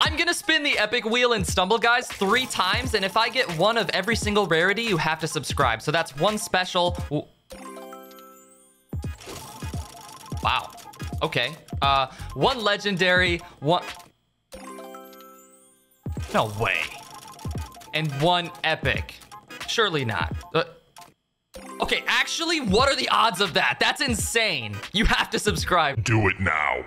I'm gonna spin the epic wheel and stumble guys three times, and if I get one of every single rarity, you have to subscribe. So that's one special. Wow. Okay. Uh, one legendary, one. No way. And one epic. Surely not. Uh, okay, actually, what are the odds of that? That's insane. You have to subscribe. Do it now.